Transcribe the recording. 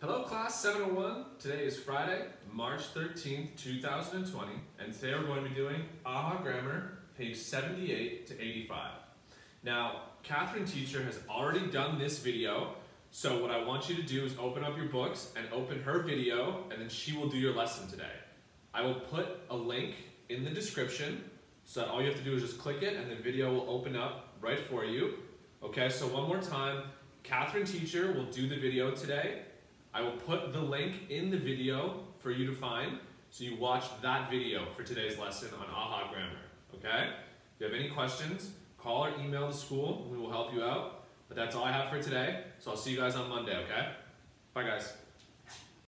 Hello class 701. Today is Friday, March 13th, 2020, and today we're going to be doing AHA Grammar, page 78 to 85. Now, Katharine teacher has already done this video, so what I want you to do is open up your books and open her video, and then she will do your lesson today. I will put a link in the description, so that all you have to do is just click it, and the video will open up right for you. Okay, so one more time, Katharine teacher will do the video today, I will put the link in the video for you to find, so you watch that video for today's lesson on AHA Grammar, okay? If you have any questions, call or email the school, we will help you out. But that's all I have for today, so I'll see you guys on Monday, okay? Bye, guys.